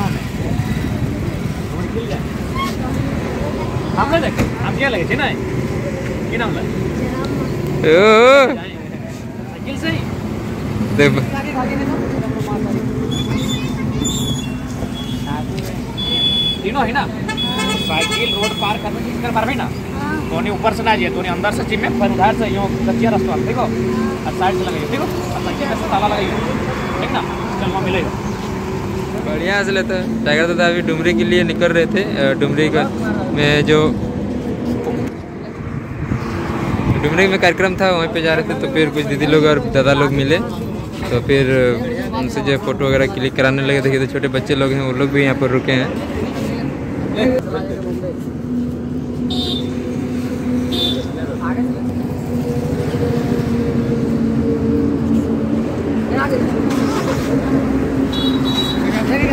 कहाँ हमें हमला देख हम क्या लगे ना की नाम लगे अकिल से देव तीनों है ना? साइकिल रोड पार करने की कर मारबे ना? हाँ। तो ने ऊपर से ना जाए तो ने अंदर से चिम में पर उधर से यो कच्चिया रास्ता देखो। और साइड से लगे देखो। और कच्चिया रास्ता ताला लगे ठीक ना चल वहाँ मिलेगा। बढ़िया से लेते हैं। टाइगर दादा अभी डुमरी के लिए निकल रहे थे डुमरी का में जो डुमरी में कार्यक्रम था, वहीं पे जा रहे थे तो फिर कुछ दीदी लोग और दादा लोग मिले। तो फिर उनसे जो फ़ोटो वगैरह क्लिक कराने लगे, देखिए तो छोटे बच्चे लोग हैं, वो लोग भी यहाँ पर रुके हैं।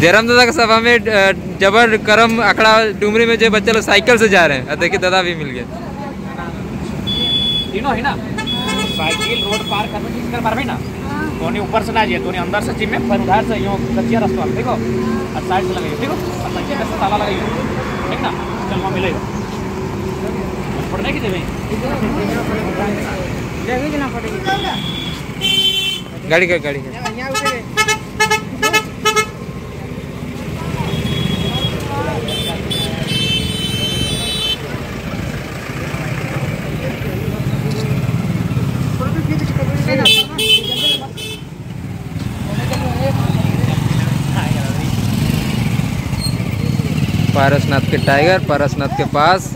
जयराम दादा का सभा में जबर करम अखड़ा डुमरी में जो बच्चे लोग साइकिल से जा रहे हैं। देखिए दादा भी मिल गए। साइकिल रोड पार करने की कर ना? ऊपर से ना जाए अंदर से उधर से कच्चिया रास्ता देखो? और साइड से और ताला ठीक ना? चल पढ़ने की गाड़ी का गाड़ी का। पारसनाथ के टाइगर पारसनाथ के पास।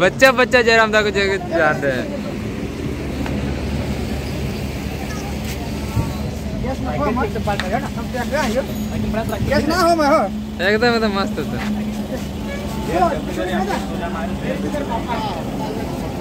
बच्चा बच्चा जयराम दा को जान रहे हैं। एकदम एकदम मस्त होता 哦，你说啥子？没事，没事，好好。